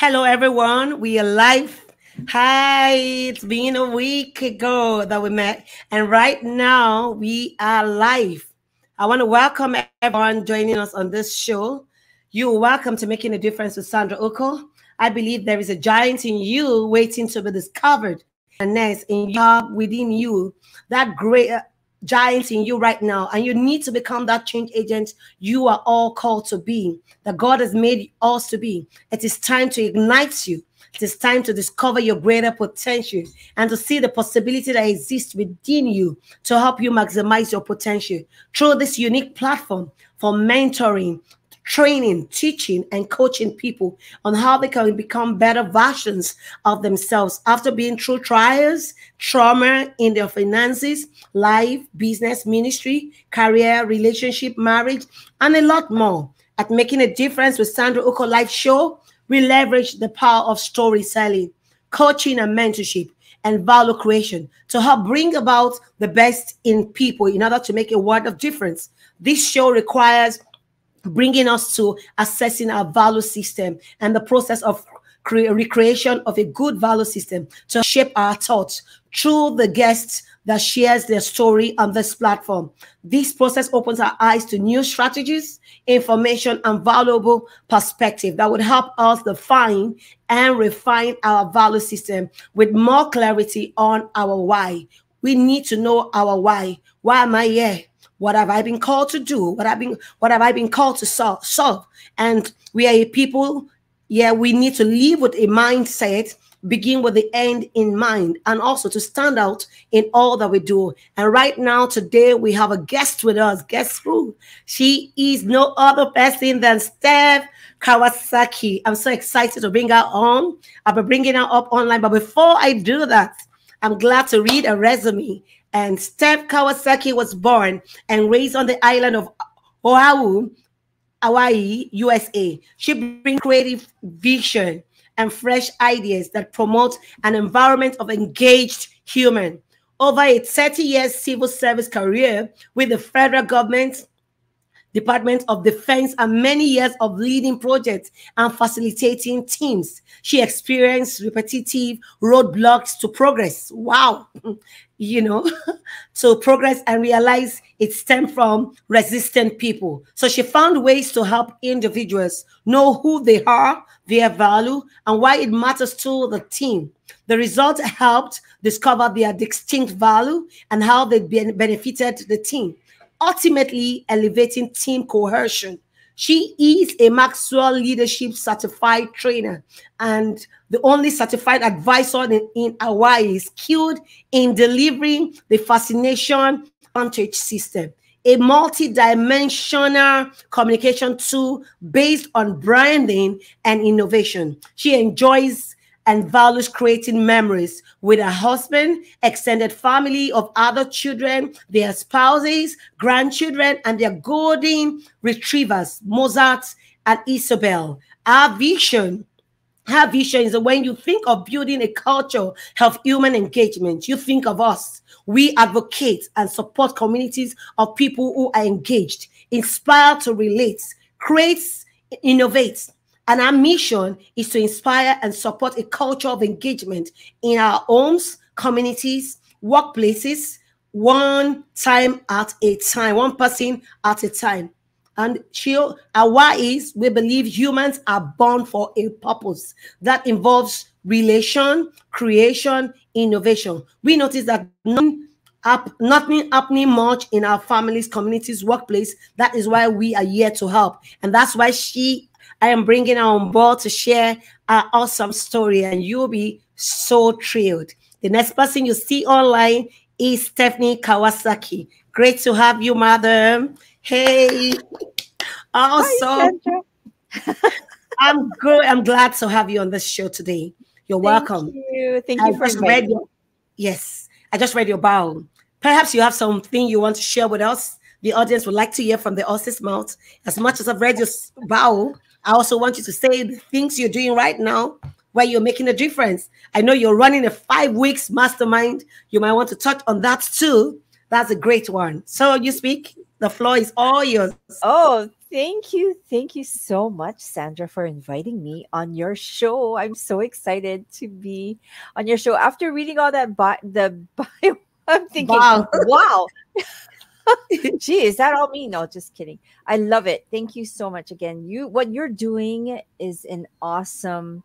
Hello, everyone. We are live. Hi, it's been a week ago that we met, and right now we are live. I want to welcome everyone joining us on this show. You're welcome to Making a Difference with Sandra Ukoh. I believe there is a giant in you waiting to be discovered, and next in you, within you, that great giants in you right now, and you need to become that change agent you are all called to be, that God has made us to be. It is time to ignite you. It is time to discover your greater potential and to see the possibility that exists within you to help you maximize your potential through this unique platform for mentoring, training, teaching, and coaching people on how they can become better versions of themselves after being through trials, trauma in their finances, life, business, ministry, career, relationship, marriage, and a lot more. At Making a Difference with Sandra Ukoh Live Show, we leverage the power of storytelling, coaching, and mentorship and value creation to help bring about the best in people in order to make a world of difference. This show requires bringing us to assessing our value system and the process of recreation of a good value system to shape our thoughts through the guests that shares their story on this platform. This process opens our eyes to new strategies, information, and valuable perspective that would help us define and refine our value system with more clarity on our why. We need to know our why. Why am I here? What have I been called to do? What have been what have I been called to solve? solve? And we are a people, yeah, we need to live with a mindset, begin with the end in mind, and also to stand out in all that we do. And right now, today, we have a guest with us. Guess who? She is no other person than Steff Kawasaki. I'm so excited to bring her on. I'll be bringing her up online. But before I do that, I'm glad to read a resume and Steff Kawasaki was born and raised on the island of Oahu, Hawaii, USA. She brings creative vision and fresh ideas that promote an environment of engaged human. Over a 30 years civil service career with the federal government, Department of Defense and many years of leading projects and facilitating teams. She experienced repetitive roadblocks to progress. Wow. you know, to progress and realize it stemmed from resistant people. So she found ways to help individuals know who they are, their value, and why it matters to the team. The result helped discover their distinct value and how they benefited the team ultimately elevating team cohesion. She is a Maxwell Leadership Certified Trainer and the only certified advisor in, in Hawaii skilled in delivering the fascination advantage system, a multi-dimensional communication tool based on branding and innovation. She enjoys and values creating memories with her husband, extended family of other children, their spouses, grandchildren, and their golden retrievers, Mozart and Isabel. Our vision her vision is that when you think of building a culture of human engagement, you think of us. We advocate and support communities of people who are engaged, inspired to relate, create, innovate, and our mission is to inspire and support a culture of engagement in our homes, communities, workplaces, one time at a time, one person at a time. And she, our why is we believe humans are born for a purpose that involves relation, creation, innovation. We notice that up, nothing happening much in our families, communities, workplace. That is why we are here to help. And that's why she I am bringing her on board to share our awesome story, and you'll be so thrilled. The next person you see online is Stephanie Kawasaki. Great to have you, madam. Hey. Also, I'm good. I'm glad to have you on this show today. You're Thank welcome. You. Thank you I for read your, Yes, I just read your bio. Perhaps you have something you want to share with us. The audience would like to hear from the horse's mouth. As much as I've read your bio, I also want you to say the things you're doing right now where you're making a difference. I know you're running a five weeks mastermind. You might want to touch on that too. That's a great one. So you speak. The floor is all yours. Oh, thank you. Thank you so much, Sandra, for inviting me on your show. I'm so excited to be on your show. After reading all that, bi- the bio, I'm thinking, wow. wow. Gee, is that all me? No, just kidding. I love it. Thank you so much again. You what you're doing is an awesome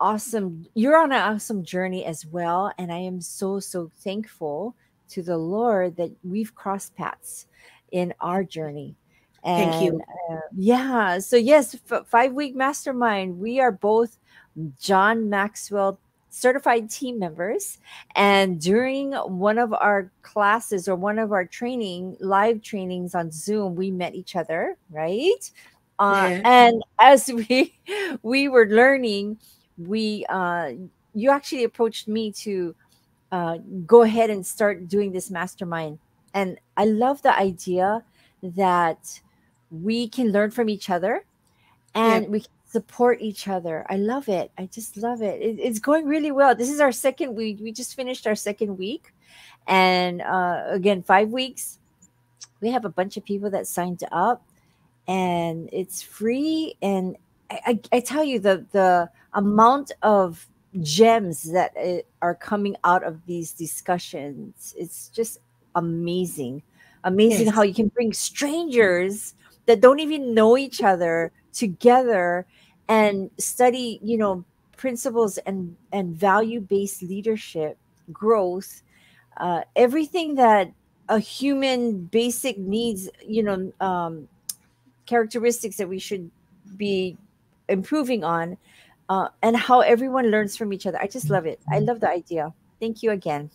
awesome you're on an awesome journey as well and I am so so thankful to the Lord that we've crossed paths in our journey. And, Thank you. Uh, yeah. So yes, f- five week mastermind. We are both John Maxwell certified team members. And during one of our classes or one of our training, live trainings on Zoom, we met each other, right? Uh, yeah. And as we we were learning, we uh, you actually approached me to uh, go ahead and start doing this mastermind. And I love the idea that we can learn from each other and yeah. we can support each other. I love it. I just love it. it. It's going really well. This is our second week. We just finished our second week. And uh, again, five weeks. We have a bunch of people that signed up and it's free. And I, I, I tell you, the, the amount of gems that uh, are coming out of these discussions, it's just amazing. Amazing yes. how you can bring strangers that don't even know each other together and study you know principles and and value based leadership growth uh, everything that a human basic needs you know um, characteristics that we should be improving on uh, and how everyone learns from each other. I just love it. I love the idea. Thank you again.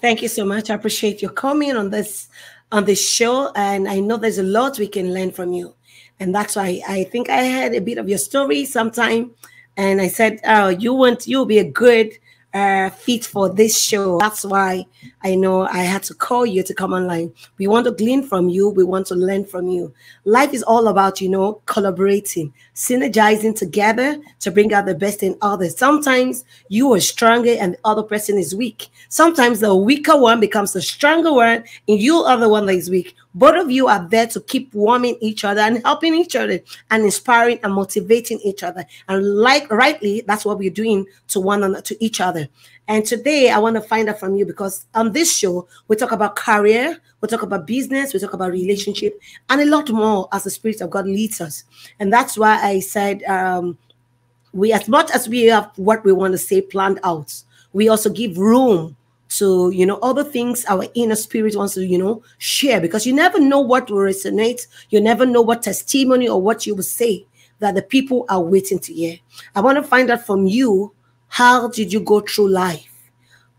Thank you so much. I appreciate your coming on this on this show and i know there's a lot we can learn from you and that's why I think I had a bit of your story sometime, and I said, "Oh, you want you'll be a good uh, fit for this show. That's why I know I had to call you to come online. We want to glean from you. We want to learn from you. Life is all about, you know, collaborating, synergizing together to bring out the best in others. Sometimes you are stronger and the other person is weak. Sometimes the weaker one becomes the stronger one and you are the one that is weak. Both of you are there to keep warming each other and helping each other and inspiring and motivating each other. And like rightly, that's what we're doing to one another, to each other. And today I want to find out from you because on this show, we talk about career, we talk about business, we talk about relationship, and a lot more as the Spirit of God leads us. And that's why I said, um, we, as much as we have what we want to say planned out, we also give room to you know other things our inner spirit wants to you know share because you never know what will resonate you never know what testimony or what you will say that the people are waiting to hear i want to find out from you how did you go through life?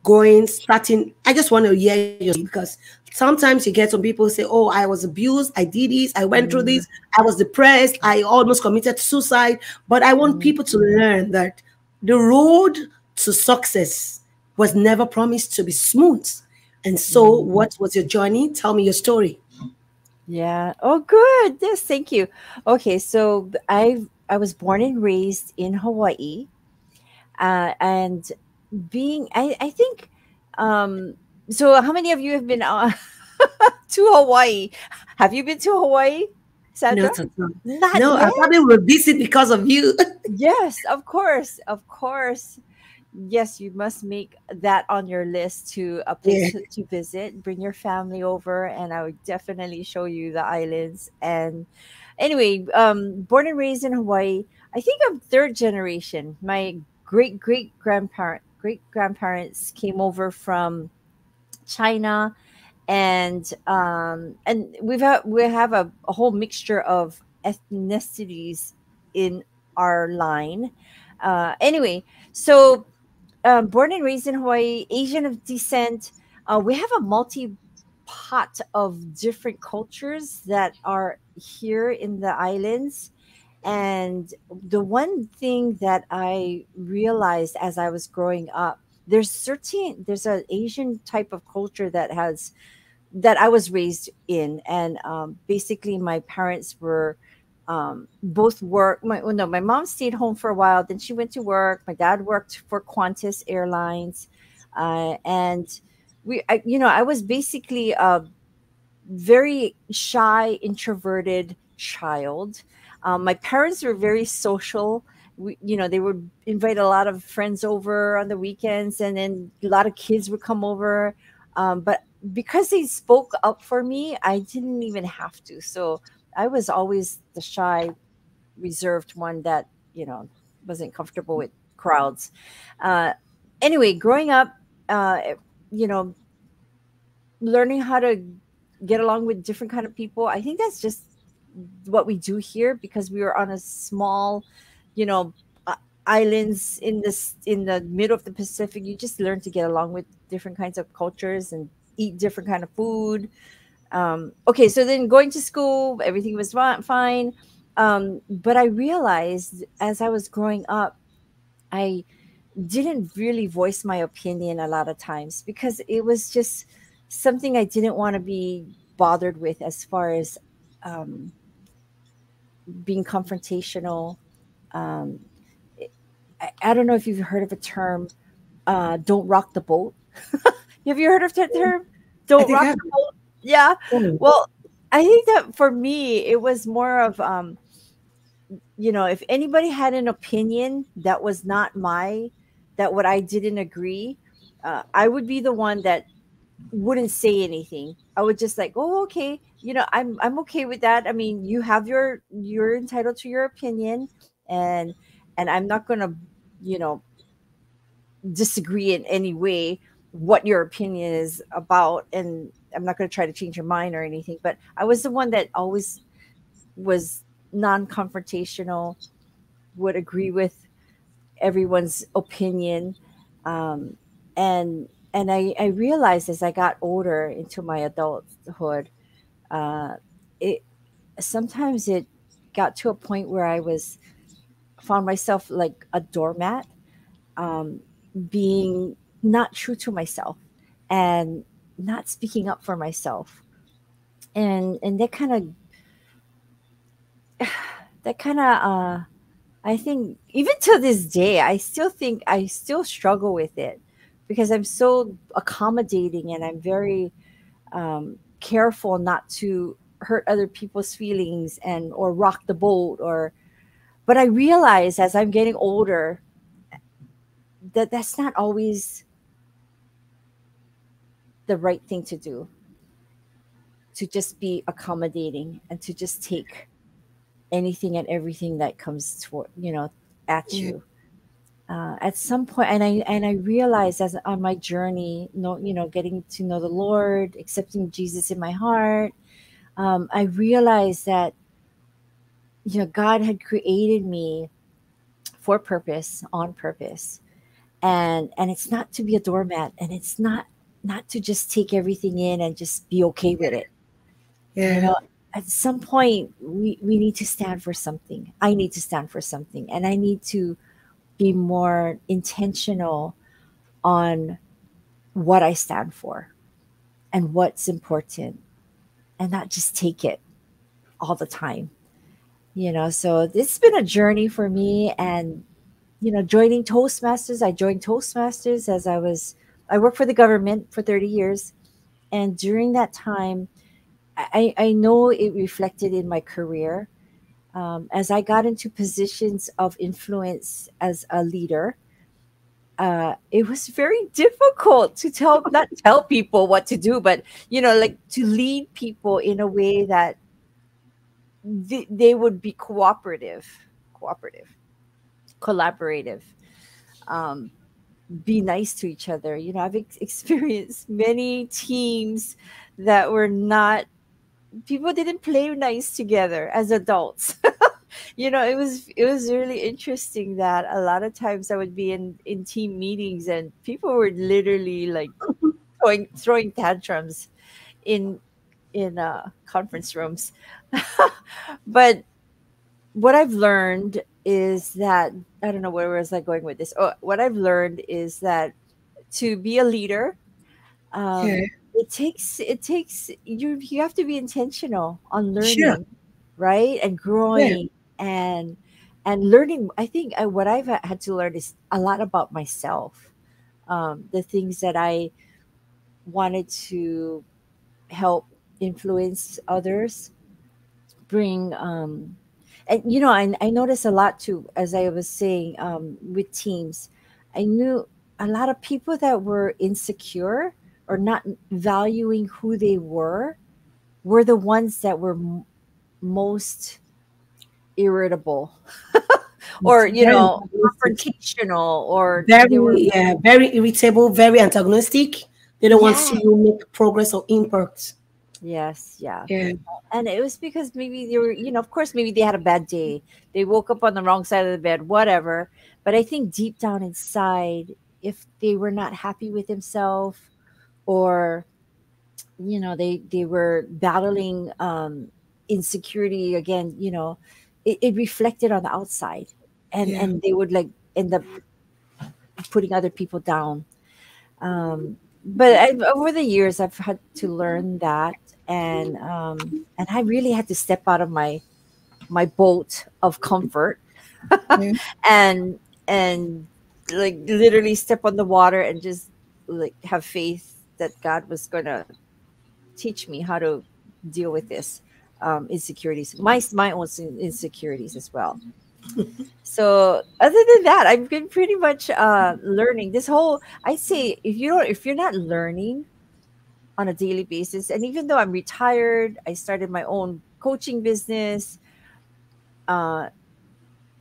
Going, starting, I just want to hear you because sometimes you get some people say, Oh, I was abused, I did this, I went mm. through this, I was depressed, I almost committed suicide. But I want mm. people to learn that the road to success was never promised to be smooth. And so, mm. what was your journey? Tell me your story. Yeah. Oh, good. Yes, thank you. Okay, so I I was born and raised in Hawaii uh, and being I, I think um so how many of you have been uh, to Hawaii? Have you been to Hawaii? Sandra? No, no, no. no I probably will visit because of you. yes, of course, of course. Yes, you must make that on your list to a place yeah. to, to visit. Bring your family over, and I would definitely show you the islands. And anyway, um, born and raised in Hawaii. I think I'm third generation. My great great grandparent great grandparents came over from China and um and we've had we have a, a whole mixture of ethnicities in our line uh anyway so um, born and raised in hawaii asian of descent uh, we have a multi pot of different cultures that are here in the islands. And the one thing that I realized as I was growing up, there's certain there's an Asian type of culture that has that I was raised in, and um, basically my parents were um, both work. My well, no, my mom stayed home for a while, then she went to work. My dad worked for Qantas Airlines, uh, and we, I, you know, I was basically a very shy, introverted child. Um, my parents were very social. We, you know, they would invite a lot of friends over on the weekends, and then a lot of kids would come over. Um, but because they spoke up for me, I didn't even have to. So I was always the shy, reserved one that you know wasn't comfortable with crowds. Uh, anyway, growing up, uh, you know, learning how to get along with different kind of people. I think that's just what we do here because we were on a small, you know, uh, islands in this in the middle of the Pacific. You just learn to get along with different kinds of cultures and eat different kind of food. Um, okay, so then going to school, everything was fine. Um, but I realized as I was growing up, I didn't really voice my opinion a lot of times because it was just something I didn't want to be bothered with as far as um, being confrontational. Um, I, I, don't know if you've heard of a term, uh, don't rock the boat. Have you heard of that term? Don't rock the boat. Yeah. Well, I think that for me, it was more of, um, you know, if anybody had an opinion that was not my, that what I didn't agree, uh, I would be the one that wouldn't say anything. I would just like, oh, okay, you know, I'm I'm okay with that. I mean, you have your you're entitled to your opinion, and and I'm not gonna, you know, disagree in any way what your opinion is about, and I'm not gonna try to change your mind or anything. But I was the one that always was non-confrontational, would agree with everyone's opinion, um, and and I, I realized as I got older into my adulthood, uh, it sometimes it got to a point where I was found myself like a doormat, um, being not true to myself and not speaking up for myself, and and that kind of that kind of uh, I think even to this day I still think I still struggle with it because I'm so accommodating and I'm very um, careful not to hurt other people's feelings and or rock the boat or but I realize as I'm getting older that that's not always the right thing to do to just be accommodating and to just take anything and everything that comes toward you know at you. Uh, at some point and i and i realized as on my journey know, you know getting to know the lord accepting jesus in my heart um, i realized that you know god had created me for purpose on purpose. And and it's not to be a doormat and it's not not to just take everything in and just be okay with it. Yeah. you know at some point we we need to stand for something. I need to stand for something. And i need to be more intentional on what I stand for and what's important and not just take it all the time. You know, so this has been a journey for me. And you know, joining Toastmasters, I joined Toastmasters as I was I worked for the government for 30 years and during that time I, I know it reflected in my career. Um, as I got into positions of influence as a leader, uh, it was very difficult to tell not tell people what to do, but you know, like to lead people in a way that th- they would be cooperative, cooperative, collaborative, um, be nice to each other. You know, I've ex- experienced many teams that were not people didn't play nice together as adults you know it was it was really interesting that a lot of times i would be in in team meetings and people were literally like throwing throwing tantrums in in uh conference rooms but what i've learned is that i don't know where was i going with this? Oh, what i've learned is that to be a leader um, yeah it takes it takes you you have to be intentional on learning sure. right? And growing yeah. and and learning. I think I, what i've had to learn is a lot about myself. Um, the things that i wanted to help influence others, bring um, and you know, I I notice a lot too, as I was saying, um, with teams. I knew a lot of people that were insecure or not valuing who they were were the ones that were most irritable or you Very know confrontational or Very, were yeah, very irritable, very antagonistic. They don't want to see you make progress or impact. Yes yeah. Yeah. and it was because maybe they were you know of course maybe they had a bad day. They woke up on the wrong side of the bed whatever. But i think deep down inside if they were not happy with themselves or you know they they were battling um insecurity again you know it, it reflected on the outside. And Yeah. and they would like end up putting other people down. Um but I, over the years i've had to learn that and um and i really had to step out of my my boat of comfort. Yeah. and and like literally step on the water and just like have faith that god was gonna teach me how to deal with this um, insecurities my my own insecurities as well. So other than that i've been pretty much uh learning. This whole i say if you don't if you're not learning on a daily basis. And even though i'm retired i started my own coaching business uh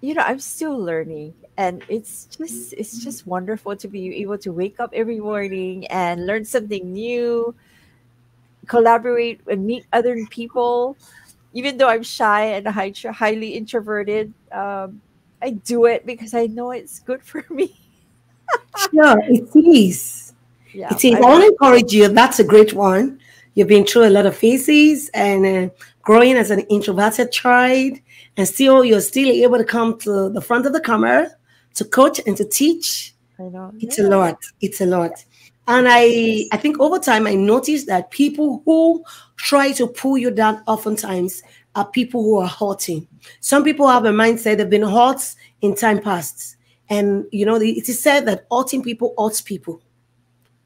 you know i'm still learning. And it's just it's just wonderful to be able to wake up every morning and learn something new collaborate and meet other people. Even though i'm shy and high, highly introverted um, i do it because i know it's good for me. Yeah, it is. Yeah It. I I, want to encourage you. That's a great one. You've been through a lot of phases and uh, growing as an introverted child, and still you're still able to come to the front of the camera to coach and to teach. I know It's a lot. It's a lot. And I, I think over time I noticed that people who try to pull you down oftentimes are people who are hurting. Some people have a mindset they've been hurt in time past. And you know, it is said that hurting people hurts people.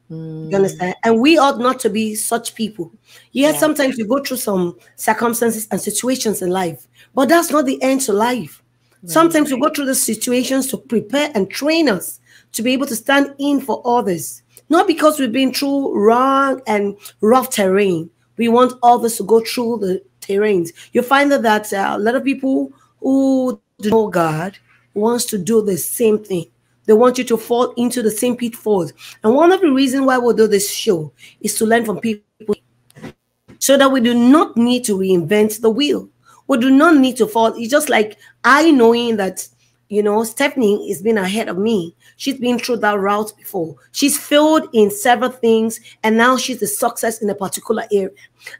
You Mm, understand? And we ought not to be such people. Yes, yeah sometimes you go through some circumstances and situations in life, but that's not the end to life. right Sometimes we go through the situations to prepare and train us to be able to stand in for others, not because we've been through wrong and rough terrain. We want others to go through the terrains. You find that, that uh, a lot of people who do know God wants to do the same thing. They want you to fall into the same pitfalls. And one of the reasons why we do this show is to learn from people so that we do not need to reinvent the wheel. We do not need to fall. It's just like I knowing that, you know, Stephanie has been ahead of me. She's been through that route before. She's failed in several things, and now she's a success in a particular area.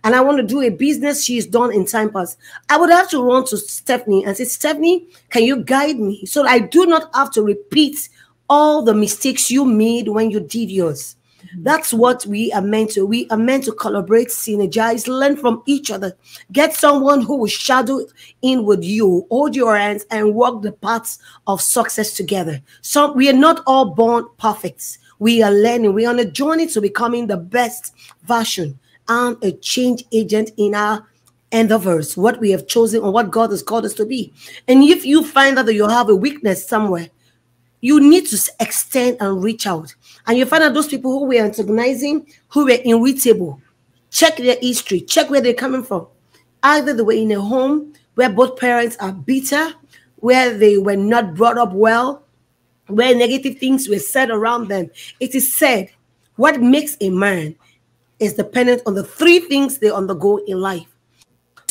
And I want to do a business she's done in time past. I would have to run to Stephanie and say, Stephanie, can you guide me so I do not have to repeat all the mistakes you made when you did yours? Mm-hmm. That's what we are meant to. We are meant to collaborate, synergize, learn from each other. Get someone who will shadow in with you, hold your hands, and walk the paths of success together. So we are not all born perfect. We are learning. We are on a journey to becoming the best version and a change agent in our endeavors, what we have chosen or what God has called us to be. And if you find that you have a weakness somewhere, you need to extend and reach out. And you find out those people who were antagonizing, who were irritable, check their history, check where they're coming from. Either they were in a home where both parents are bitter, where they were not brought up well, where negative things were said around them. It is said, what makes a man is dependent on the three things they undergo in life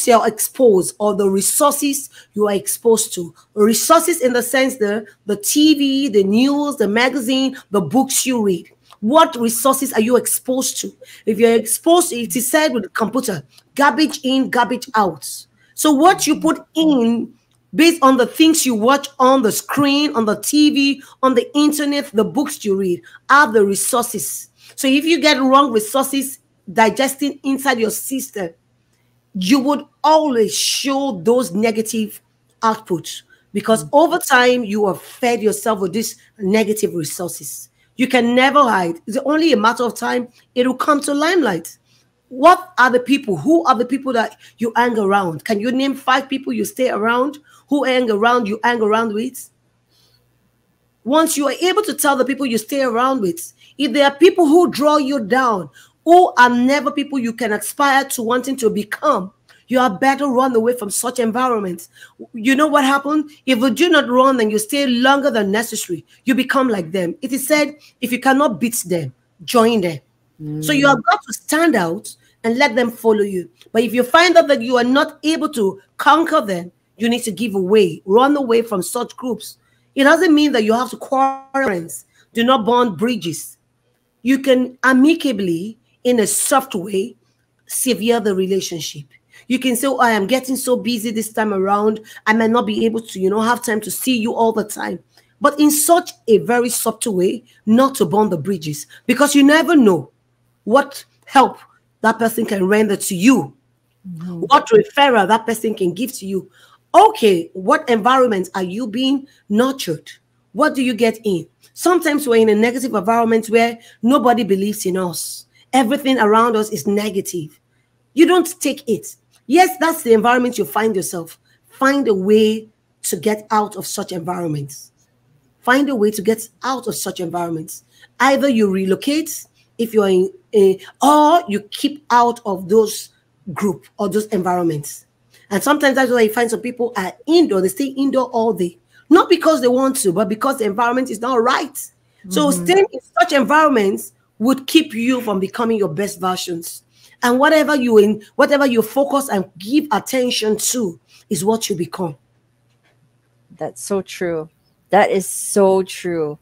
you are exposed or the resources you are exposed to. Resources in the sense the the tv the news the magazine the books you read. What resources are you exposed to? If you're exposed it is said with the computer garbage in garbage out. So what you put in based on the things you watch on the screen on the tv on the internet the books you read are the resources. So if you get wrong resources digesting inside your system you would always show those negative outputs because mm. over time you have fed yourself with these negative resources. You can never hide. It's only a matter of time. It will come to limelight. what are the people? Who are the people that you hang around? Can you name five people you stay around? Who hang around you hang around with? Once you are able to tell the people you stay around with, if there are people who draw you down, who are never people you can aspire to wanting to become, you are better run away from such environments. You know what happened? If you do not run and you stay longer than necessary, you become like them. It is said, if you cannot beat them, join them. Mm. So you have got to stand out and let them follow you. But if you find out that you are not able to conquer them, you need to give away, run away from such groups. It doesn't mean that you have to quarrel. Do not burn bridges. You can amicably, in a soft way, sever the relationship. You can say, oh, I am getting so busy this time around. I might not be able to, you know, have time to see you all the time. But in such a very subtle way, not to burn the bridges, because you never know what help that person can render to you, what referral that person can give to you. Okay, what environment are you being nurtured? What do you get in? Sometimes we're in a negative environment where nobody believes in us. Everything around us is negative. You don't take it. Yes, that's the environment you find yourself. Find a way to get out of such environments. Find a way to get out of such environments. Either you relocate if you're in a, or you keep out of those group or those environments. And sometimes that's why you find some people are indoor, they stay indoor all day. Not because they want to, but because the environment is not right. Mm-hmm. So staying in such environments would keep you from becoming your best versions. And whatever you in whatever you focus and give attention to is what you become. That's so true. That is so true.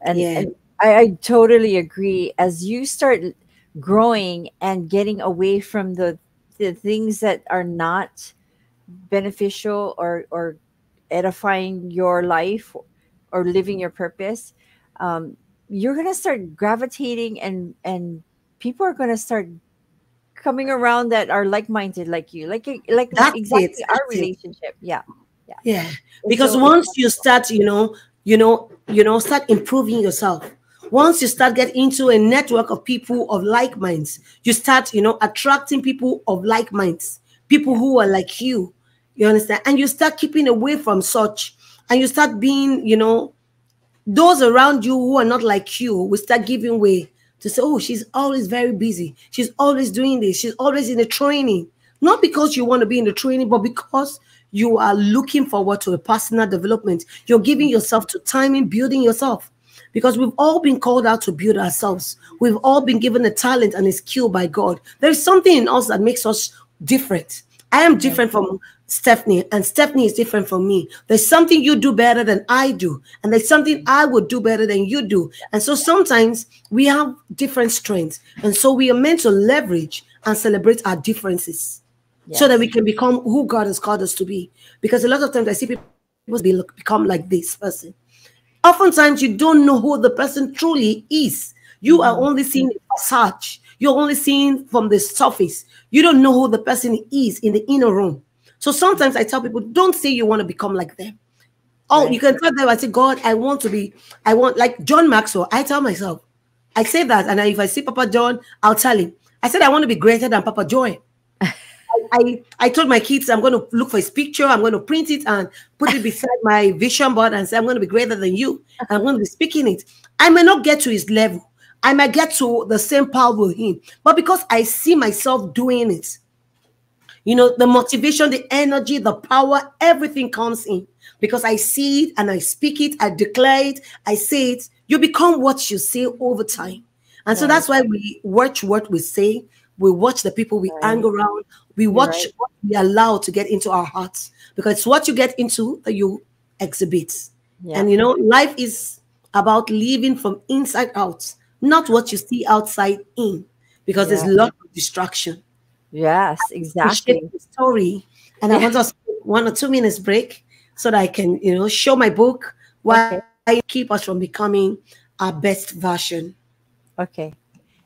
And, yeah. and I, I totally agree. As you start growing and getting away from the the things that are not beneficial or or edifying your life or living your purpose um, you're gonna start gravitating and and people are gonna start coming around that are like-minded like you like like that's exactly it. our relationship it. yeah yeah yeah because so, once you start you know you know you know start improving yourself once you start getting into a network of people of like minds you start you know attracting people of like minds people who are like you you understand and you start keeping away from such and you start being you know those around you who are not like you will start giving way to say, oh, she's always very busy. She's always doing this. She's always in the training. Not because you want to be in the training, but because you are looking forward to a personal development. You're giving yourself to time in building yourself. Because we've all been called out to build ourselves. We've all been given a talent and a skill by God. There's something in us that makes us different. I am different from Stephanie, and Stephanie is different from me. There's something you do better than I do, and there's something I would do better than you do. And so sometimes we have different strengths, and so we are meant to leverage and celebrate our differences yes. so that we can become who God has called us to be. Because a lot of times I see people be, become like this person. Oftentimes you don't know who the person truly is. You are mm-hmm. only seeing the facade. You're only seeing from the surface. You don't know who the person is in the inner room. So sometimes I tell people, don't say you want to become like them. Oh, right. you can tell them, I say, God, I want to be, I want like John Maxwell. I tell myself, I say that, and if I see Papa John, I'll tell him. I said I want to be greater than Papa Joy. I, I told my kids I'm going to look for his picture, I'm going to print it and put it beside my vision board and say, I'm going to be greater than you. I'm going to be speaking it. I may not get to his level, I might get to the same power with him, but because I see myself doing it, you know, the motivation, the energy, the power, everything comes in because I see it and I speak it, I declare it, I say it. You become what you say over time. And right. so that's why we watch what we say. We watch the people we right. hang around. We watch right. what we allow to get into our hearts because it's what you get into that you exhibit. Yeah. And you know, life is about living from inside out, not what you see outside in, because yeah. there's a lot of distraction. Yes, exactly. The story, and yeah. I want us one or two minutes break so that I can, you know, show my book why okay. keep us from becoming our best version. Okay.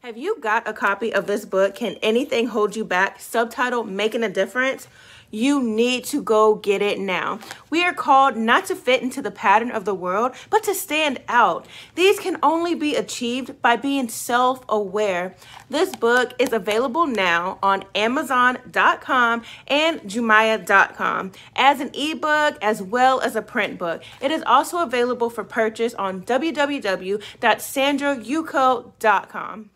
Have you got a copy of this book? Can anything hold you back? Subtitle Making a Difference. You need to go get it now. We are called not to fit into the pattern of the world, but to stand out. These can only be achieved by being self aware. This book is available now on Amazon.com and Jumia.com as an ebook as well as a print book. It is also available for purchase on www.sandraukoh.com.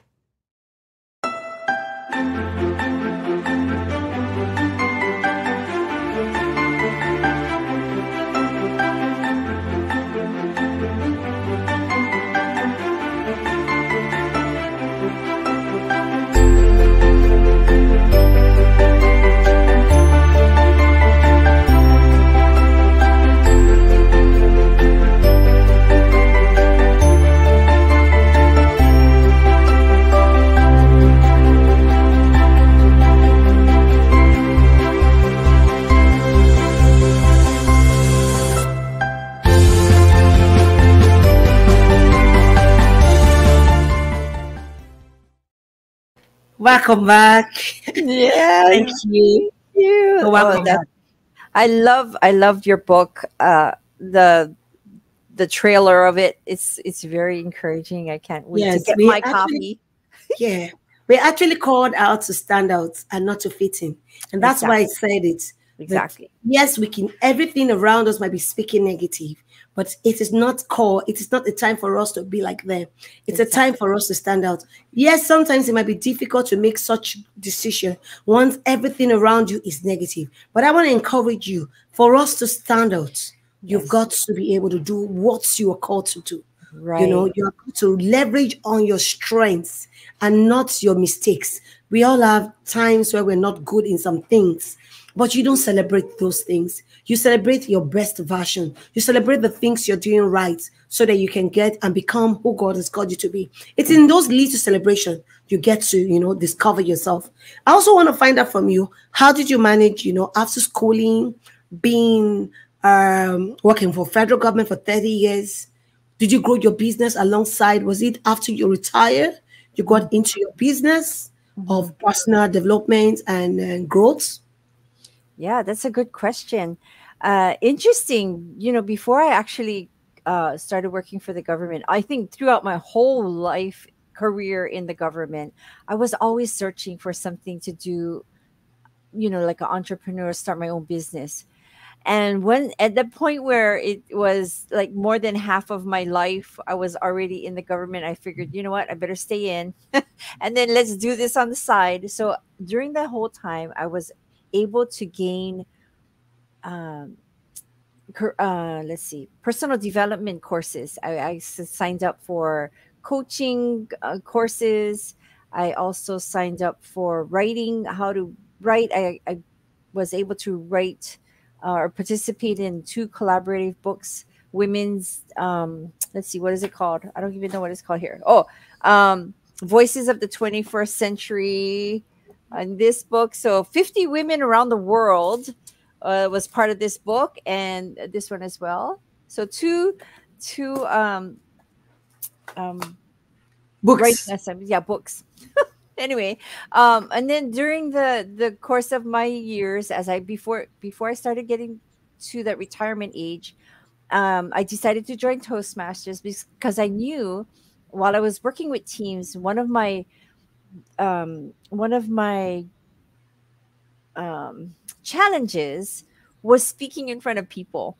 Welcome back. Yeah, Thank you. Thank you. Oh, welcome Oh, back. I love I loved your book. Uh the the trailer of it. It's it's very encouraging. I can't wait Yes, to get my actually- copy. Yeah. We're actually called out to stand out and not to fit in. And that's why I said it. Exactly. Yes, we can, everything around us might be speaking negative, but it is not core. It is not a time for us to be like them. It's a time for us to stand out. Yes, sometimes it might be difficult to make such decision once everything around you is negative. But I want to encourage you for us to stand out. You've Yes. got to be able to do what you are called to do. Right. You know, you have to leverage on your strengths and not your mistakes. We all have times where we're not good in some things, but you don't celebrate those things. You celebrate your best version. You celebrate the things you're doing right so that you can get and become who God has called you to be. It's in those little celebration you get to, you know, discover yourself. I also want to find out from you, how did you manage, you know, after schooling, being um working for federal government for 30 years? Did you grow your business alongside? Was it after you retired, you got into your business of personal development and uh, growth? Yeah, that's a good question. Uh, interesting. You know, before I actually uh, started working for the government, I think throughout my whole life career in the government, I was always searching for something to do, you know, like an entrepreneur, start my own business. And when at the point where it was like more than half of my life, I was already in the government, I figured, you know what, I better stay in and then let's do this on the side. So during that whole time, I was able to gain um uh let's see personal development courses. I signed up for coaching uh, courses. I also signed up for writing how to write. I, I was able to write uh, or participate in two collaborative books women's um let's see what is it called? I don't even know what it's called here. Oh um voices of the 21st century in this book. So 50 women around the world uh, was part of this book, and this one as well. So two, two, um, um, Books. right, yeah, books. anyway, um, and then during the the course of my years, as I before before I started getting to that retirement age, um, I decided to join Toastmasters because I knew while I was working with teams, one of my um, one of my um, challenges was speaking in front of people.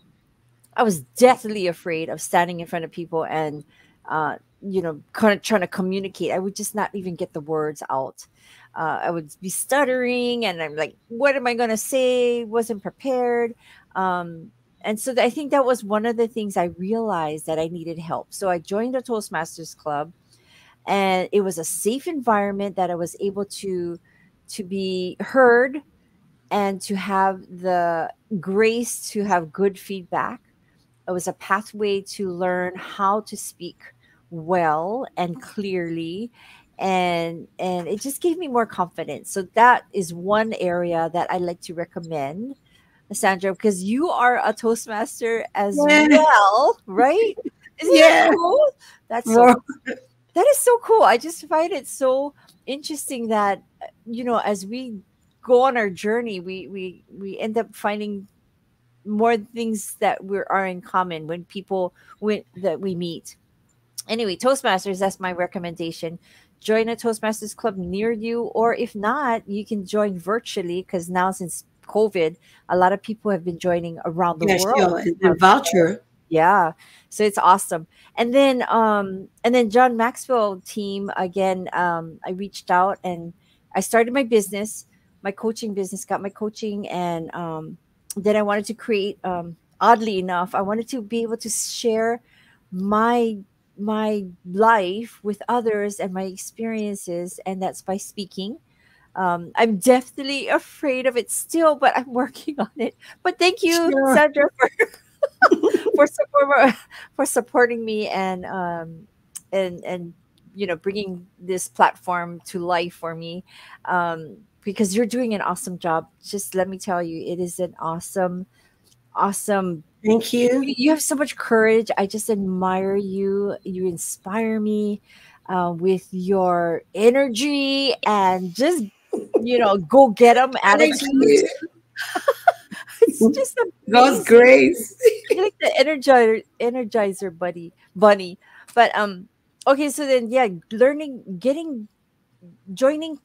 I was deathly afraid of standing in front of people and, uh, you know, kind of trying to communicate. I would just not even get the words out. Uh, I would be stuttering, and I'm like, "What am I going to say?" wasn't prepared. Um, and so I think that was one of the things I realized that I needed help. So I joined a Toastmasters club and it was a safe environment that I was able to to be heard and to have the grace to have good feedback. It was a pathway to learn how to speak well and clearly and and it just gave me more confidence. So that is one area that I like to recommend. Sandra, because you are a Toastmaster as Yeah. well, right? Isn't Yeah. that cool? That's so Well, that is so cool. I just find it so interesting that uh, you know, as we go on our journey, we we we end up finding more things that we are in common when people when that we meet. Anyway, Toastmasters, that's my recommendation. Join a Toastmasters club near you, or if not, you can join virtually because now since COVID, a lot of people have been joining around the world. sure. And voucher. Yeah. So it's awesome. And then um and then John Maxwell team again um I reached out and I started my business, my coaching business, got my coaching and um then I wanted to create um oddly enough, I wanted to be able to share my my life with others and my experiences and that's by speaking. Um, I'm definitely afraid of it still, but I'm working on it. But thank you, Sure. Sandra, for for support for supporting me and um and and you know bringing this platform to life for me. Um because you're doing an awesome job. Just let me tell you it is an awesome awesome Thank you, you. have so much courage. I just admire you. You inspire me uh, with your energy and just you know go get them attitude just God's amazing. grace. You're like the energizer energizer buddy bunny but um okay so then yeah learning getting joining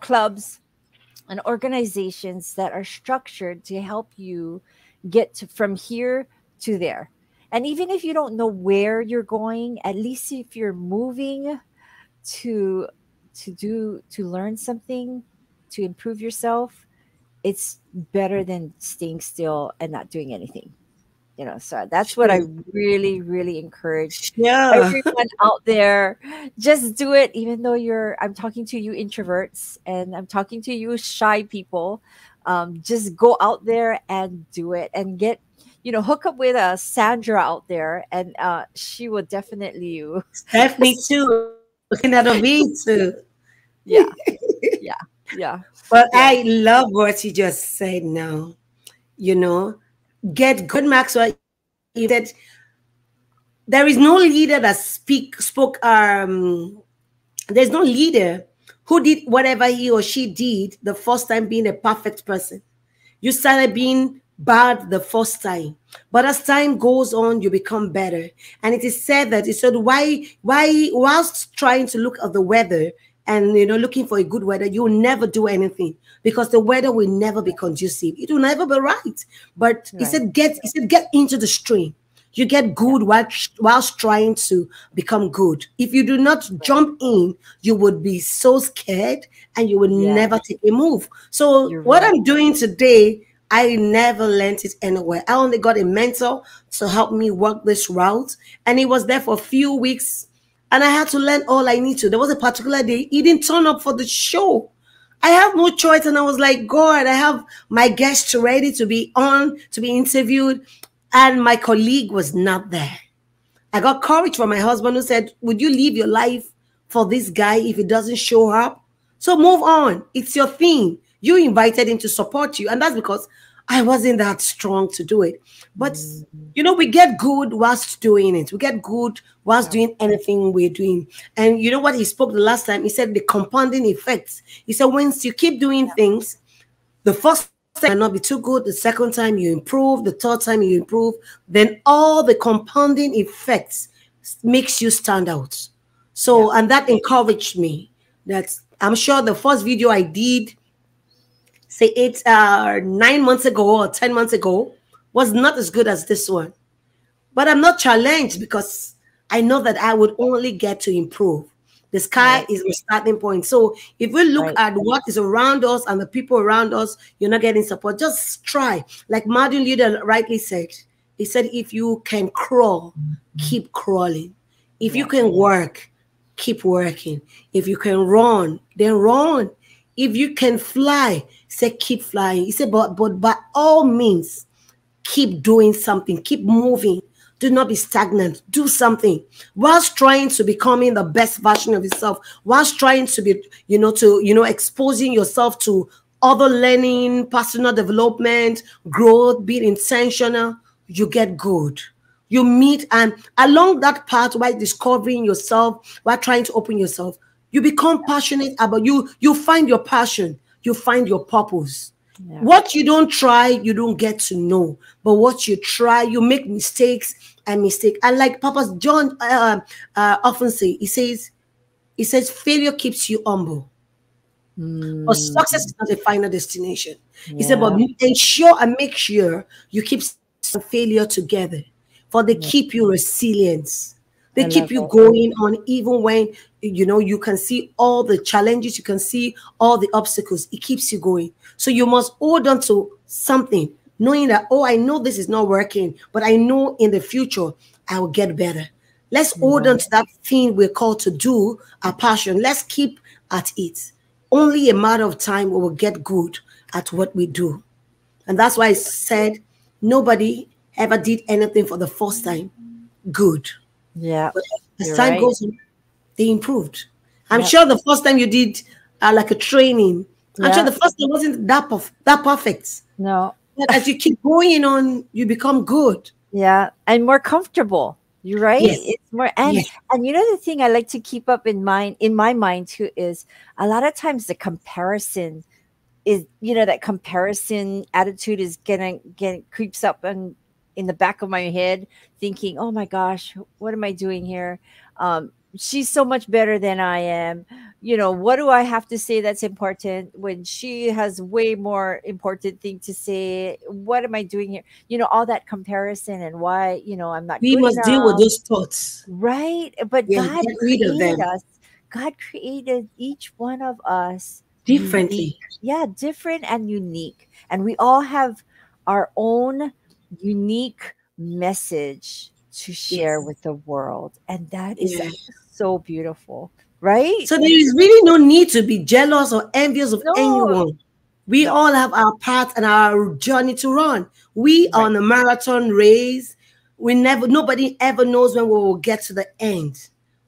clubs and organizations that are structured to help you get to, from here to there and even if you don't know where you're going at least if you're moving to to do to learn something to improve yourself it's better than staying still and not doing anything you know so that's what i really really encourage Yeah. everyone out there just do it even though you're i'm talking to you introverts and i'm talking to you shy people um, just go out there and do it and get you know hook up with a sandra out there and uh, she will definitely you Stephanie too. Looking at a me too. yeah yeah But Yeah. I love what you just said now. You know, get good Maxwell. You said there is no leader that speak spoke um there's no leader who did whatever he or she did the first time being a perfect person. You started being bad the first time, but as time goes on, you become better. And it is said that it said why why whilst trying to look at the weather and you know looking for a good weather, you will never do anything because the weather will never be conducive. It will never be right. But he said get he said get into the stream. You get good while whilst trying to become good. If you do not jump in, you would be so scared and you would Yeah. never take a move. So You're what right. I'm doing today, I never learned it anywhere. I only got a mentor to help me work this route, and he was there for a few weeks, and I had to learn all I need to. There was a particular day he didn't turn up for the show. I have no choice, and I was like, God, I have my guests ready to be on to be interviewed, and my colleague was not there. I got courage from my husband who said, Would you leave your life for this guy if he doesn't show up? So move on. It's your thing. You invited him to support you. And that's because I wasn't that strong to do it. But mm. you know, we get good whilst doing it. We get good whilst doing anything we're doing. And you know what he spoke the last time? He said the compounding effects. He said, once you keep doing things, the first time might not be too good, the second time you improve, the third time you improve, then all the compounding effects makes you stand out. So, and that encouraged me. That I'm sure the first video I did, say eight, uh, nine months ago or ten months ago, was not as good as this one. But I'm not challenged because I know that I would only get to improve. The sky Right. is my starting point. So if we look Right. at what is around us and the people around us, you're not getting support. Just try. Like Martin Luther rightly said, he said, if you can crawl, keep crawling. If you can work, keep working. If you can run, then run. If you can fly, say keep flying. He said, but but by all means, keep doing something, keep moving. Do not be stagnant. Do something whilst trying to becoming the best version of yourself. Whilst trying to be, you know, to you know, exposing yourself to other learning, personal development, growth, being intentional. You get good. You meet, and along that path, while discovering yourself, while trying to open yourself, you become passionate about you. You find your passion. you find your purpose. Yeah. What you don't try, you don't get to know. But what you try, you make mistakes and mistake. And like Papa John uh, uh, often say, he says, he says, failure keeps you humble. Mm, But success is not a final destination. He said, yeah. but ensure and make sure you keep some failure together, for they keep you resilient. They I keep you that. going on, even when you know you can see all the challenges, you can see all the obstacles. It keeps you going. So you must hold on to something, knowing that oh, I know this is not working, but I know in the future I will get better. Let's mm-hmm. hold on to that thing we're called to do, our passion. Let's keep at it. Only a matter of time we will get good at what we do. And that's why I said nobody ever did anything for the first time good. yeah. But as You're time right. goes on, they improved. I'm Yeah. sure the first time you did uh, like a training, I'm sure the first time wasn't that perf- that perfect. No. But as you keep going on, you become good. Yeah, and more comfortable. You're right. Yes. It's more and Yes. and you know the thing I like to keep up in mind in my mind too is a lot of times the comparison is you know that comparison attitude is gonna get creeps up and in the back of my head thinking oh my gosh what am i doing here um she's so much better than i am. You know what do i have to say that's important when she has way more important thing to say? What am i doing here? You know all that comparison and why you know i'm not We must deal with those thoughts. right? But Yeah, god get rid of created us. God created each one of us differently. yeah different and unique. And we all have our own unique message to share Yes. with the world. And that is Yeah. So beautiful right So there is really no need to be jealous or envious of No. anyone. We No. all have our path and our journey to run. We are on a marathon race. We never, nobody ever knows when we will get to the end.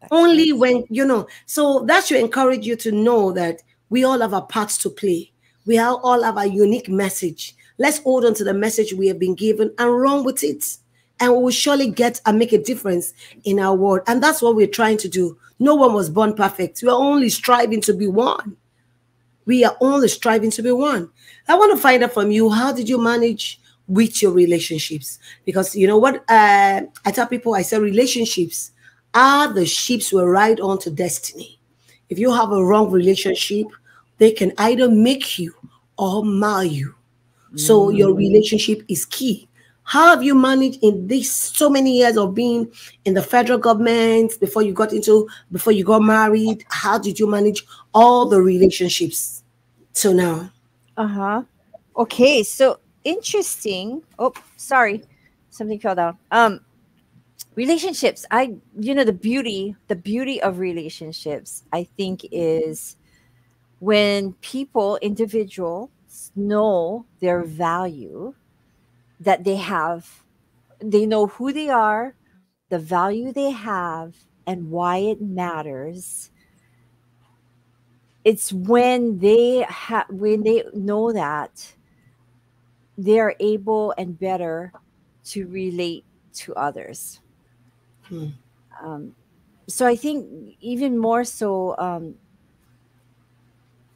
That's Only right. when you know. So that should encourage you to know that we all have our parts to play. We all all have a unique message. Let's hold on to the message we have been given and run with it. And we will surely get and make a difference in our world. And that's what we're trying to do. No one was born perfect. We are only striving to be one. We are only striving to be one. I want to find out from you how did you manage with your relationships? Because you know what uh, I tell people, I say relationships are the ships we ride on to destiny. If you have a wrong relationship, they can either make you or mar you. So your relationship is key. How have you managed in this so many years of being in the federal government before you got into before you got married? How did you manage all the relationships till now? Uh-huh. Okay, so interesting. Oh, sorry. Something fell down. Um relationships. I you know the beauty, the beauty of relationships, I think is when people, individuals know their value that they have. They know who they are, the value they have, and why it matters it's when they have when they know that they are able and better to relate to others Hmm. um, so i think even more so um,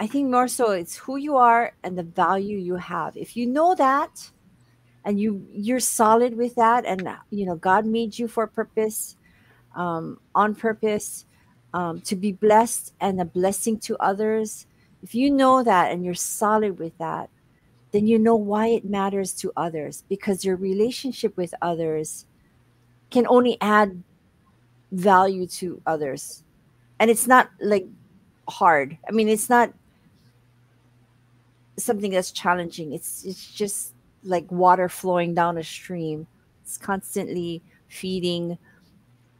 i think more so it's who you are and the value you have if you know that and you you're solid with that and you know god made you for purpose um, on purpose um, to be blessed and a blessing to others, if you know that and you're solid with that, then you know why it matters to others because your relationship with others can only add value to others. And it's not like hard. I mean, it's not something that's challenging. It's it's just like water flowing down a stream. It's constantly feeding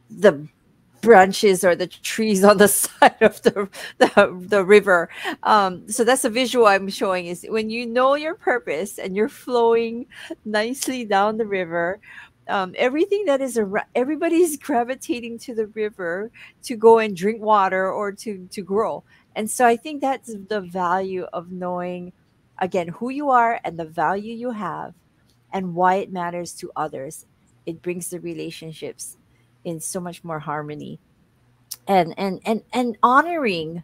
the branches or the trees on the side of the the, the river um so that's a visual i'm showing is when you know your purpose and you're flowing nicely down the river um, everything that is around everybody's gravitating to the river to go and drink water or to to grow and so i think that's the value of knowing again who you are and the value you have and why it matters to others. It brings the relationships in so much more harmony. And and and and honoring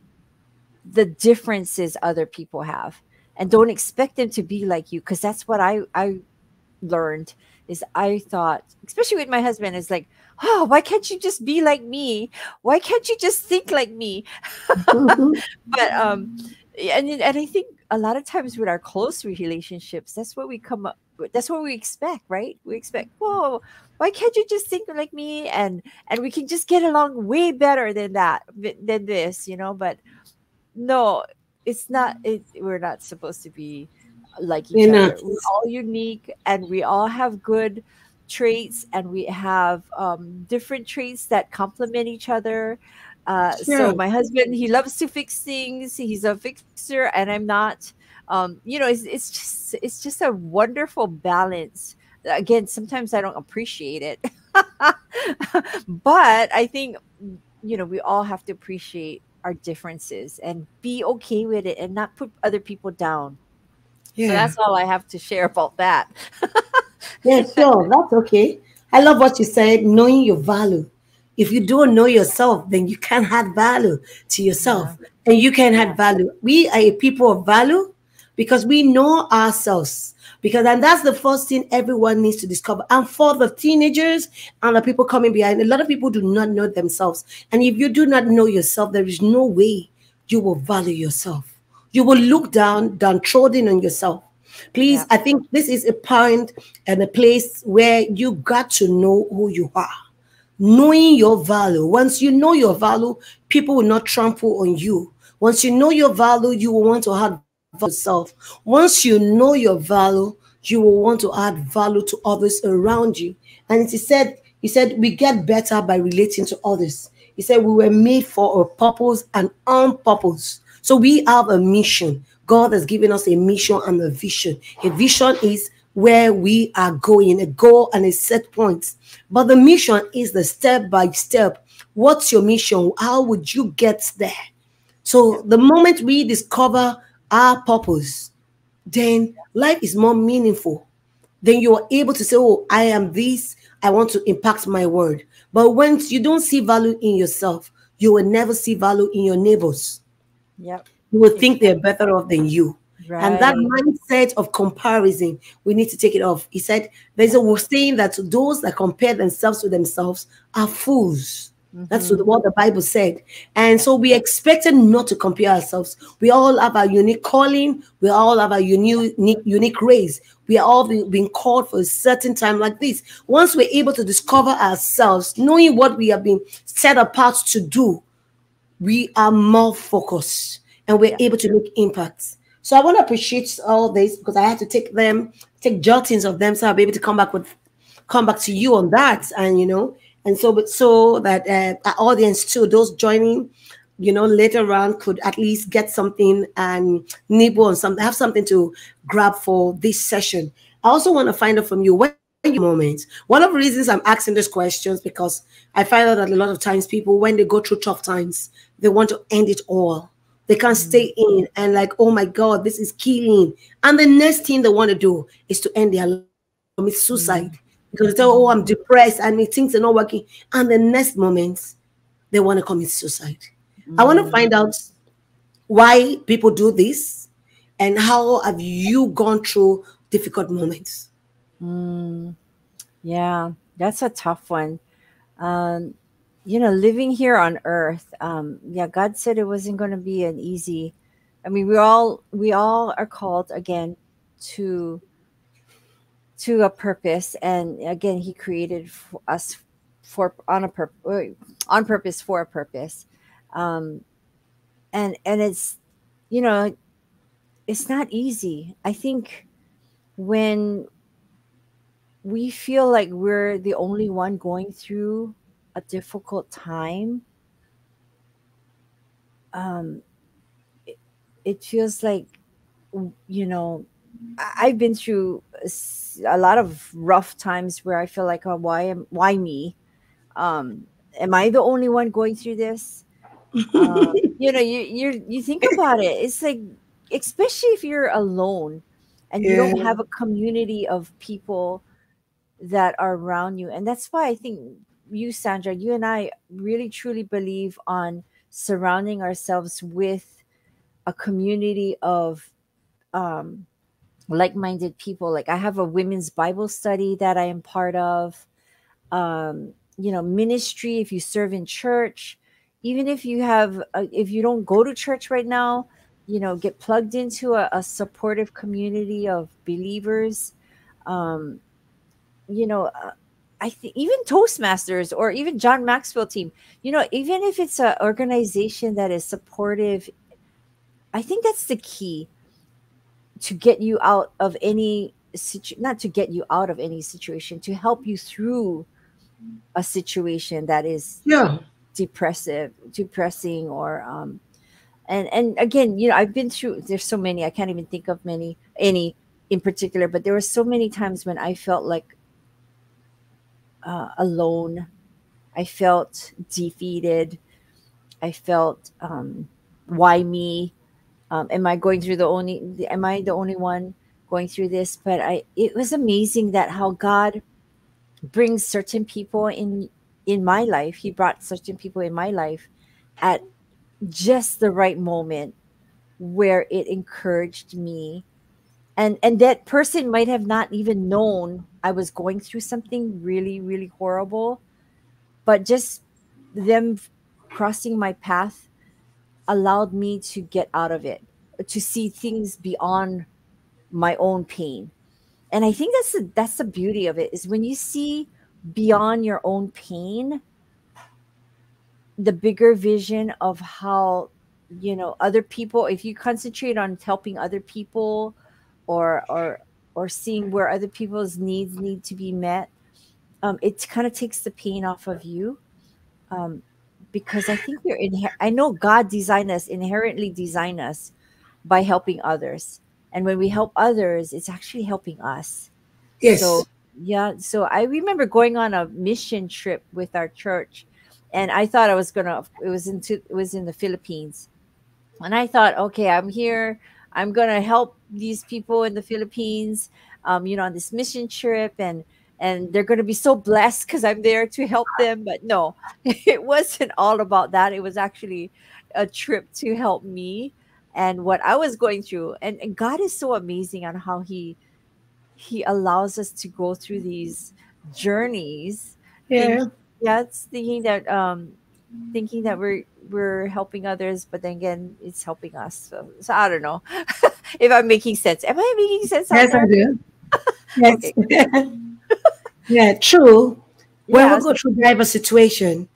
the differences other people have. And don't expect them to be like you because that's what i i learned is i thought especially with my husband is like oh why can't you just be like me? Why can't you just think like me? But um and, and i think a lot of times with our close relationships that's what we come up with that's what we expect right? We expect whoa why can't you just think like me? And and we can just get along way better than that than this you know? But no it's not it, we're not supposed to be like each other. we're all unique and we all have good traits and we have um, different traits that complement each other uh, so my husband he loves to fix things. He's a fixer and i'm not um, you know it's, it's just it's just a wonderful balance. Again sometimes i don't appreciate it. But i think you know we all have to appreciate our differences and be okay with it and not put other people down. Yeah. so that's all i have to share about that. Yeah sure. That's okay. I love what you said knowing your value if you don't know yourself then you can't add value to yourself. Yeah. and you can add value. We are a people of value because we know ourselves. Because and that's the first thing everyone needs to discover. And for the teenagers and the people coming behind a lot of people do not know themselves. And if you do not know yourself there is no way you will value yourself. You will look down downtrodden on yourself. Please yeah. i think this is a point and a place where you got to know who you are knowing your value once you know your value people will not trample on you once you know your value you will want to have yourself. Once you know your value, you will want to add value to others around you. And he said, he said, we get better by relating to others. He said, we were made for a purpose and on purpose. So we have a mission. God has given us a mission and a vision. A vision is where we are going, a goal and a set point. But the mission is the step by step. What's your mission? How would you get there? So the moment we discover our purpose, then life is more meaningful. Then you are able to say, Oh, I am this, I want to impact my world. But once you don't see value in yourself, you will never see value in your neighbors. Yep. You will think they're better off than you. Right. And that mindset of comparison, we need to take it off. He said, There's a saying that those that compare themselves to themselves are fools. Mm-hmm. That's what the Bible said. And so we expected not to compare ourselves. We all have our unique calling. We all have our unique, unique race. We are all being called for a certain time like this. Once we're able to discover ourselves, knowing what we have been set apart to do, we are more focused and we're able to make impacts. So I want to appreciate all this because I had to take them, take jottings of them, so I'll be able to come back with, come back to you on that. And you know, and so so that uh, our audience too, those joining, you know, later on could at least get something and nibble on something, have something to grab for this session. I also want to find out from you when you moments. One of the reasons I'm asking these questions because I find out that a lot of times people, when they go through tough times, they want to end it all. They can't mm. stay in and like, oh my God, this is killing. And the next thing they want to do is to end their life, commit suicide. Mm because they tell, oh, I'm depressed and things are not working. And the next moment, they want to commit suicide. Mm. I want to find out why people do this and how have you gone through difficult moments? Mm. Yeah, that's a tough one. Um, you know, living here on earth, um, yeah, God said it wasn't going to be an easy. I mean, we all we all are called again to to a purpose and again he created us for on a purpose on purpose for a purpose um and and it's you know it's not easy i think when we feel like we're the only one going through a difficult time um it, it feels like you know I've been through a lot of rough times where I feel like, oh, why am why me? Um, am I the only one going through this? um, you know, you you you think about it. It's like, especially if you're alone and you don't have a community of people that are around you, and that's why I think you, Sandra, you and I really truly believe on surrounding ourselves with a community of um, like-minded people. Like I have a women's Bible study that I am part of. Um, you know, ministry. If you serve in church, even if you have, a, if you don't go to church right now, you know, get plugged into a, a supportive community of believers. Um, you know, uh, I think even Toastmasters or even John Maxwell team, you know, even if it's an organization that is supportive, I think that's the key to get you out of any situ- not to get you out of any situation, to help you through a situation that is Yeah. depressive, depressing, or um, and and again, you know, I've been through. There's so many. I can't even think of many any in particular, but there were so many times when I felt like uh, alone. I felt defeated. I felt, um, why me? Um, am I going through the only? Am I the only one going through this? But I, it was amazing that how God brings certain people in in my life. He brought certain people in my life at just the right moment where it encouraged me and and that person might have not even known i was going through something really really horrible but just them crossing my path allowed me to get out of it to see things beyond my own pain. And i think that's the, that's the beauty of it is when you see beyond your own pain the bigger vision of how you know other people if you concentrate on helping other people or or or seeing where other people's needs need to be met um, it kind of takes the pain off of you um, because i think you're in i know god designed us inherently designed us by helping others and when we help others it's actually helping us Yes. so yeah, so I remember going on a mission trip with our church, and I thought I was gonna. It was into it was in the Philippines, and I thought, okay, I'm here. I'm gonna help these people in the Philippines, um, you know, on this mission trip, and and they're gonna be so blessed because I'm there to help them. But no, it wasn't all about that. It was actually a trip to help me and what I was going through. And, and God is so amazing on how He he allows us to go through these journeys yeah. yeah it's thinking that um thinking that we're we're helping others but then again it's helping us so, so i don't know if i'm making sense am i making sense Yes, I do. Yes. yeah, true. When Yeah, we go through diverse situation,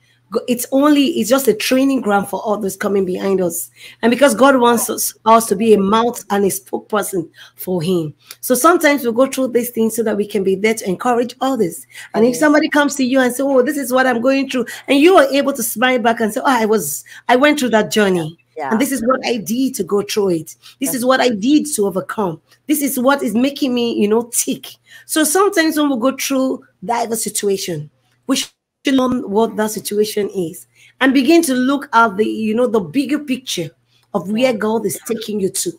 it's only it's just a training ground for others coming behind us, and because God wants us, us to be a mouth and a spokesperson for Him. So sometimes we go through these things so that we can be there to encourage others. And if somebody comes to you and say, "Oh, this is what I'm going through," and you are able to smile back and say, "Oh, I was, I went through that journey." Yeah And this is what I did to go through it. This is what I did to overcome. This is what is making me, you know, tick. So sometimes when we go through diverse situation, we should know what that situation is and begin to look at the, you know, the bigger picture of where God is taking you to,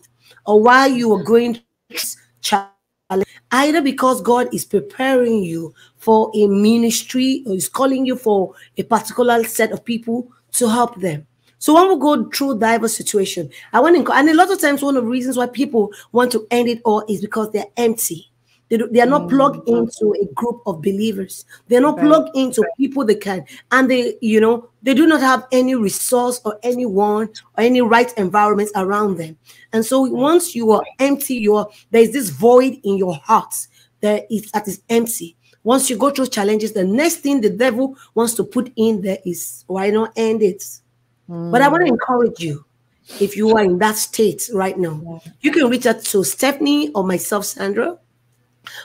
or why you are going through. Either because God is preparing you for a ministry or is calling you for a particular set of people to help them. So when we go through diverse situation, I want to, and a lot of times one of the reasons why people want to end it all is because they're empty. They, do- they are not mm. plugged into a group of believers. They're not Right. plugged into people they can, and they, you know, they do not have any resource or anyone or any right environment around them. And so once you are empty, you are there is this void in your heart that is that is empty. Once you go through challenges, the next thing the devil wants to put in there is why not end it? But I want to encourage you if you are in that state right now, you can reach out to Stephanie or myself, Sandra.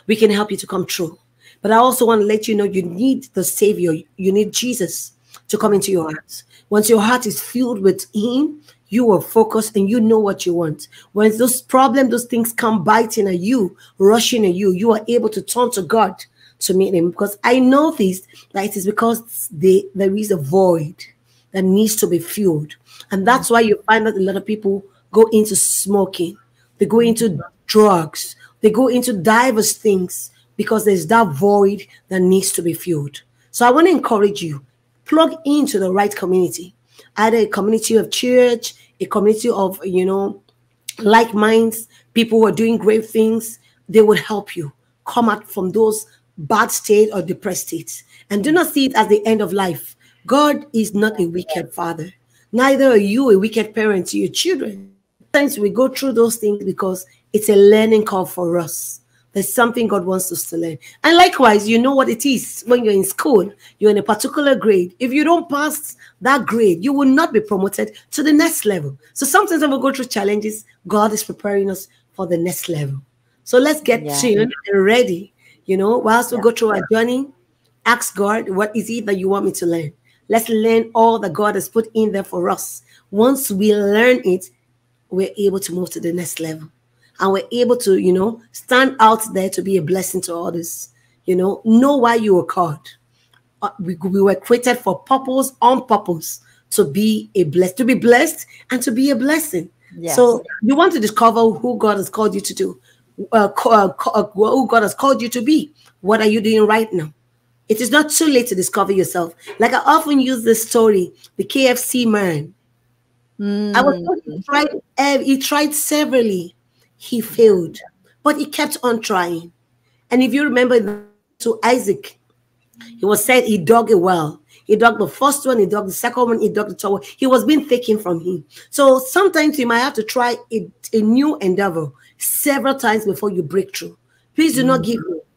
We can help you to come true. But I also want to let you know you need the Savior, you need Jesus to come into your heart. Once your heart is filled with Him, you are focused and you know what you want. When those problems, those things come biting at you, rushing at you, you are able to turn to God to meet Him. Because I know this, that it is because they, there is a void that needs to be fueled. And that's why you find that a lot of people go into smoking, they go into drugs, they go into diverse things because there's that void that needs to be filled. So I want to encourage you plug into the right community, either a community of church, a community of, you know, like minds, people who are doing great things, they will help you come out from those bad state or depressed states. And do not see it as the end of life. God is not a wicked father. Neither are you a wicked parent to your children. Sometimes we go through those things because it's a learning curve for us. There's something God wants us to learn. And likewise, you know what it is when you're in school, you're in a particular grade. If you don't pass that grade, you will not be promoted to the next level. So sometimes when we go through challenges, God is preparing us for the next level. So let's get yeah. tuned and ready. You know, whilst we go through our journey, ask God, what is it that you want me to learn? Let's learn all that God has put in there for us. Once we learn it, we're able to move to the next level and we're able to, you know, stand out there to be a blessing to others. You know, know why you were called. Uh, we, we were created for purpose, on purpose, to be a blessed, to be blessed, and to be a blessing. Yes. So you want to discover who God has called you to do, uh, uh, uh, who God has called you to be. What are you doing right now? It is not too late to discover yourself. Like I often use this story, the KFC man. Mm. I was told he tried, he tried severally he failed, but he kept on trying. And if you remember to Isaac, he was said he dug a well. He dug the first one, he dug the second one, he dug the third one. He was being taken from him. So sometimes you might have to try a, a new endeavor several times before you break through. Please do mm-hmm. not give up.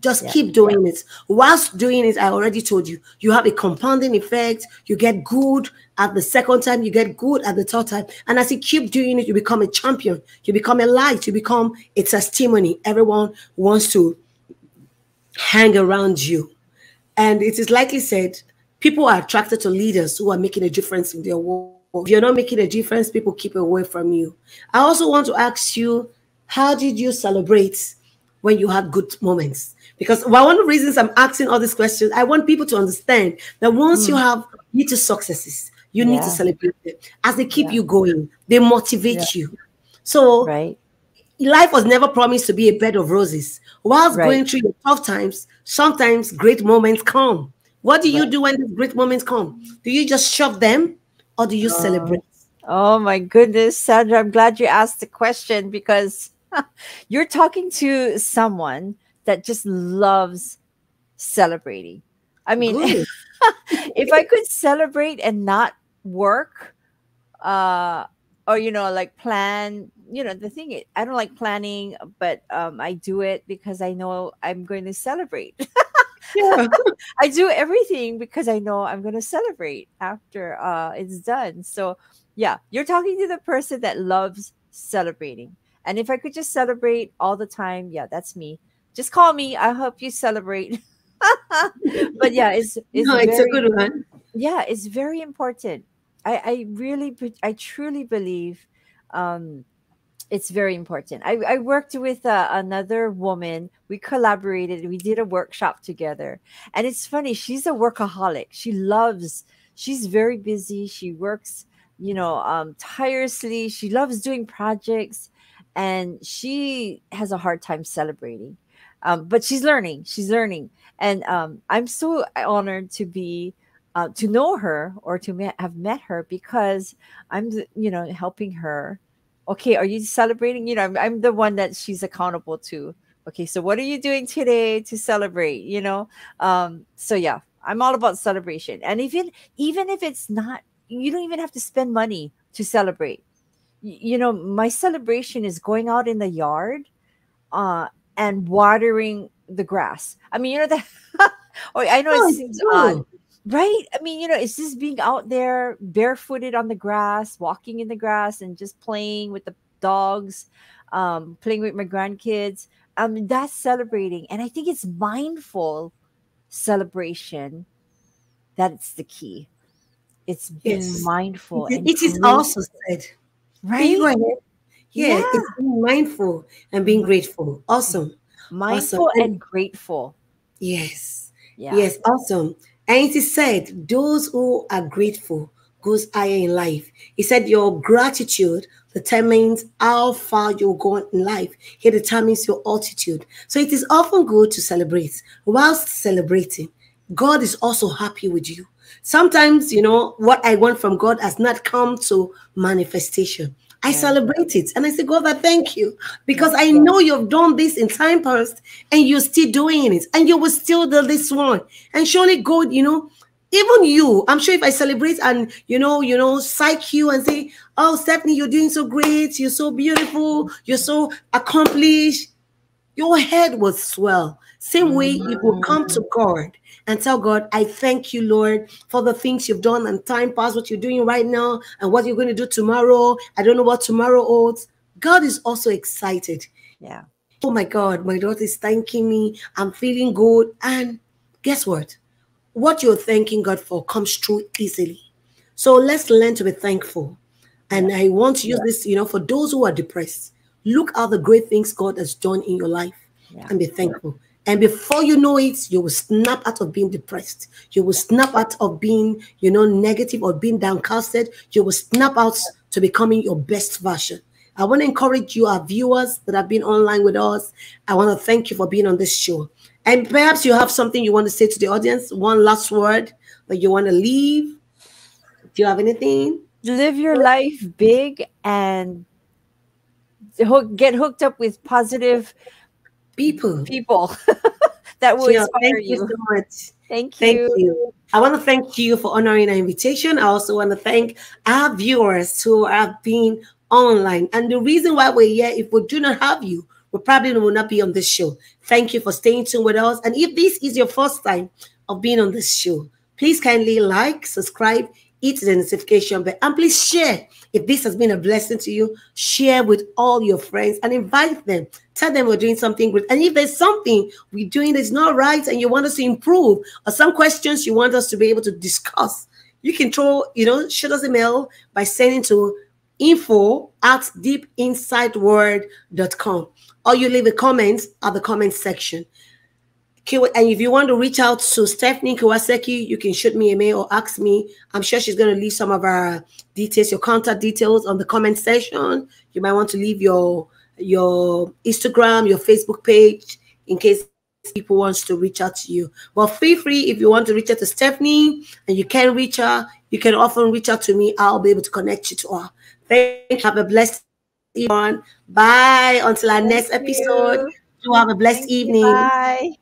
Just yeah. keep doing it. Whilst doing it, I already told you, you have a compounding effect. You get good at the second time, you get good at the third time. And as you keep doing it, you become a champion. You become a light. You become a testimony. Everyone wants to hang around you. And it is likely said, people are attracted to leaders who are making a difference in their world. If you're not making a difference, people keep away from you. I also want to ask you, how did you celebrate when you had good moments? Because well, one of the reasons I'm asking all these questions, I want people to understand that once mm. you have little successes, you yeah. need to celebrate them as they keep yeah. you going. They motivate yeah. you. So right. life was never promised to be a bed of roses. Whilst right. going through tough times, sometimes great moments come. What do you right. do when these great moments come? Do you just shove them or do you oh. celebrate? Oh my goodness, Sandra, I'm glad you asked the question because you're talking to someone that just loves celebrating. I mean, if I could celebrate and not work, uh, or you know, like plan, you know, the thing is, I don't like planning, but um, I do it because I know I'm going to celebrate. yeah. I do everything because I know I'm going to celebrate after uh, it's done. So, yeah, you're talking to the person that loves celebrating. And if I could just celebrate all the time, yeah, that's me just call me. I hope you celebrate. but yeah, it's it's, no, it's very, a good one. Yeah, it's very important. I, I really, I truly believe um, it's very important. I, I worked with uh, another woman. We collaborated. We did a workshop together. And it's funny. She's a workaholic. She loves, she's very busy. She works, you know, um, tirelessly. She loves doing projects and she has a hard time celebrating um, but she's learning she's learning. And um, i'm so honored to be uh, to know her or to have met her because i'm you know helping her. Okay are you celebrating? You know I'm, I'm the one that she's accountable to. Okay so what are you doing today to celebrate you know? Um so yeah i'm all about celebration. And even even if it's not you don't even have to spend money to celebrate. You know my celebration is going out in the yard uh and watering the grass. I mean, you know that. oh, I know oh, it seems odd, right? I mean, you know, it's just being out there barefooted on the grass, walking in the grass, and just playing with the dogs, um, playing with my grandkids. I um, mean, that's celebrating, and I think it's mindful celebration. That's the key. It's being yes. mindful. It, it is also said, right? Yeah, yeah, it's being mindful and being grateful. Awesome. Mindful awesome. and grateful. Yes. Yeah. Yes, awesome. And it is said, those who are grateful goes higher in life. He said your gratitude determines how far you'll go in life. It determines your altitude. So it is often good to celebrate. Whilst celebrating, God is also happy with you. Sometimes, you know, what I want from God has not come to manifestation. I celebrate it. And I say, God, I thank you. Because I know you've done this in time past and you're still doing it. And you will still do this one. And surely, God, you know, even you, I'm sure if I celebrate and you know, you know, psych you and say, Oh, Stephanie, you're doing so great, you're so beautiful, you're so accomplished, your head will swell. Same way you will mm-hmm. come to God and tell God, I thank you, Lord, for the things you've done and time past, what you're doing right now, and what you're going to do tomorrow. I don't know what tomorrow holds. God is also excited. Yeah. Oh my God, my daughter is thanking me. I'm feeling good. And guess what? What you're thanking God for comes true easily. So let's learn to be thankful. And I want to use yeah. this, you know, for those who are depressed, look at the great things God has done in your life yeah. and be thankful. And before you know it, you will snap out of being depressed. You will snap out of being, you know, negative or being downcasted. You will snap out to becoming your best version. I want to encourage you, our viewers that have been online with us. I want to thank you for being on this show. And perhaps you have something you want to say to the audience, one last word that you want to leave. Do you have anything? Live your life big and get hooked up with positive people. People that will yeah, inspire thank you. you so much. Thank you. Thank you. I want to thank you for honoring our invitation. I also want to thank our viewers who have been online. And the reason why we're here, if we do not have you, we probably will not be on this show. Thank you for staying tuned with us. And if this is your first time of being on this show, please kindly like, subscribe, hit the notification bell, and please share. If this has been a blessing to you, share with all your friends and invite them. Tell them we're doing something great. And if there's something we're doing that's not right and you want us to improve, or some questions you want us to be able to discuss, you can throw, you know, shoot us a mail by sending to info at dipinsightworld.com or you leave a comment at the comment section. And if you want to reach out to Stephanie Kawasaki, you can shoot me a mail or ask me. I'm sure she's going to leave some of our details, your contact details on the comment section. You might want to leave your your Instagram, your Facebook page in case people wants to reach out to you. But feel free if you want to reach out to Stephanie and you can reach her, you can often reach out to me. I'll be able to connect you to her. Thank you. Have a blessed evening. Bye. Until our Thank next episode. You. you have a blessed Thank evening. Bye.